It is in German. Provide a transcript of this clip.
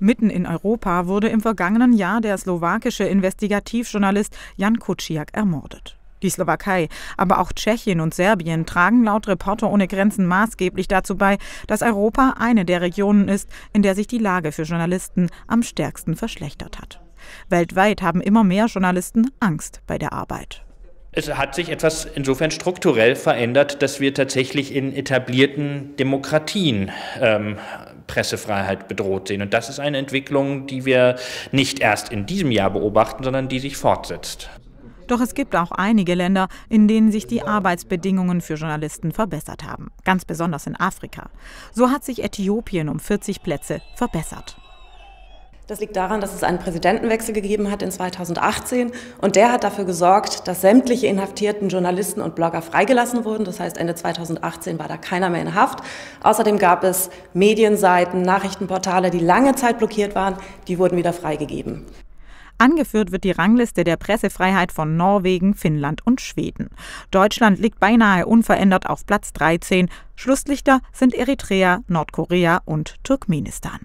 Mitten in Europa wurde im vergangenen Jahr der slowakische Investigativjournalist Jan Kuciak ermordet. Die Slowakei, aber auch Tschechien und Serbien tragen laut Reporter ohne Grenzen maßgeblich dazu bei, dass Europa eine der Regionen ist, in der sich die Lage für Journalisten am stärksten verschlechtert hat. Weltweit haben immer mehr Journalisten Angst bei der Arbeit. Es hat sich etwas insofern strukturell verändert, dass wir tatsächlich in etablierten Demokratien ähm, Pressefreiheit bedroht sehen. Und das ist eine Entwicklung, die wir nicht erst in diesem Jahr beobachten, sondern die sich fortsetzt. Doch es gibt auch einige Länder, in denen sich die Arbeitsbedingungen für Journalisten verbessert haben, ganz besonders in Afrika. So hat sich Äthiopien um 40 Plätze verbessert. Das liegt daran, dass es einen Präsidentenwechsel gegeben hat in 2018 und der hat dafür gesorgt, dass sämtliche inhaftierten Journalisten und Blogger freigelassen wurden. Das heißt, Ende 2018 war da keiner mehr in Haft. Außerdem gab es Medienseiten, Nachrichtenportale, die lange Zeit blockiert waren, die wurden wieder freigegeben. Angeführt wird die Rangliste der Pressefreiheit von Norwegen, Finnland und Schweden. Deutschland liegt beinahe unverändert auf Platz 13. Schlusslichter sind Eritrea, Nordkorea und Turkmenistan.